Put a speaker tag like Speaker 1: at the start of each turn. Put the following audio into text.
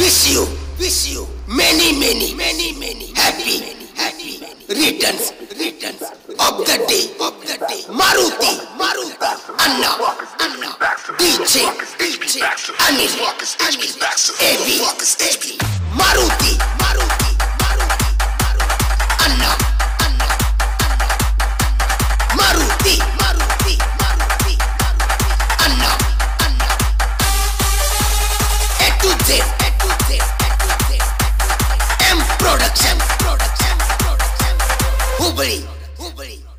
Speaker 1: wish you, wish you many, many, many, many happy, happy returns, returns of the day, of the day. Maruti, Maruti, Anna, Anna, DJ, DJ, Anil, Anil, AB, AB, Maruti, Maruti, Maruti, Anna, Anna, Maruti, Maruti, Maruti, Anna, Anna. Hubri. Hubri.